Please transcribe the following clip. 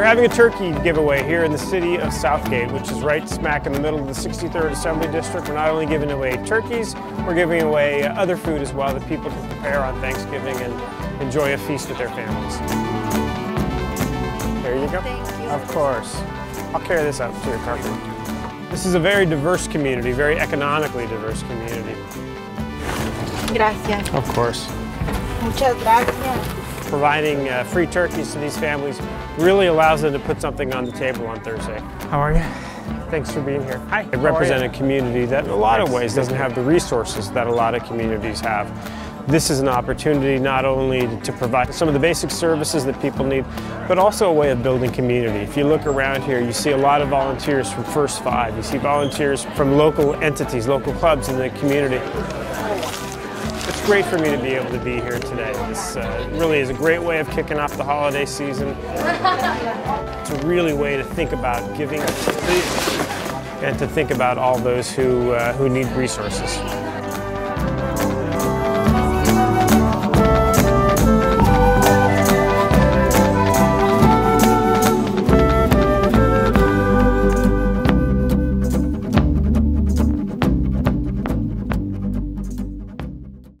We're having a turkey giveaway here in the city of South Gate, which is right smack in the middle of the 63rd Assembly District. We're not only giving away turkeys, we're giving away other food as well that people can prepare on Thanksgiving and enjoy a feast with their families. There you go. Thank you. Of course. I'll carry this out to your car. This is a very diverse community, very economically diverse community. Gracias. Of course. Muchas gracias. Providing uh, free turkeys to these families really allows them to put something on the table on Thursday. How are you? Thanks for being here. Hi. I represent a community that in a lot of ways doesn't have the resources that a lot of communities have. This is an opportunity not only to provide some of the basic services that people need, but also a way of building community. If you look around here, you see a lot of volunteers from First Five. You see volunteers from local entities, local clubs in the community. It's great for me to be able to be here today. This uh, really is a great way of kicking off the holiday season. It's a really way to think about giving and to think about all those who, uh, who need resources.